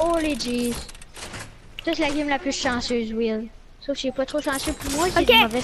Oh, Holy jeez. C'est la game la plus chanceuse, Will. Sauf que c'est pas trop chanceux pour moi, c'est Ok.